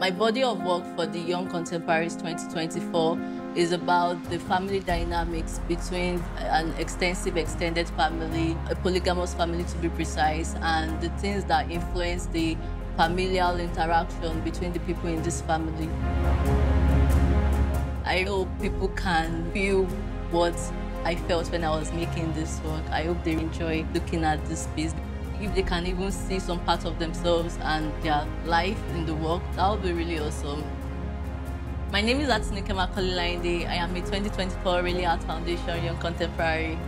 My body of work for the Young Contemporaries 2024 is about the family dynamics between an extensive extended family, a polygamous family to be precise, and the things that influence the familial interaction between the people in this family. I hope people can feel what I felt when I was making this work. I hope they enjoy looking at this piece. If they can even see some part of themselves and their life in the work, that would be really awesome. My name is Atinuke Macaulay-Layinde. I am a 2024 Rele Art Foundation Young Contemporary.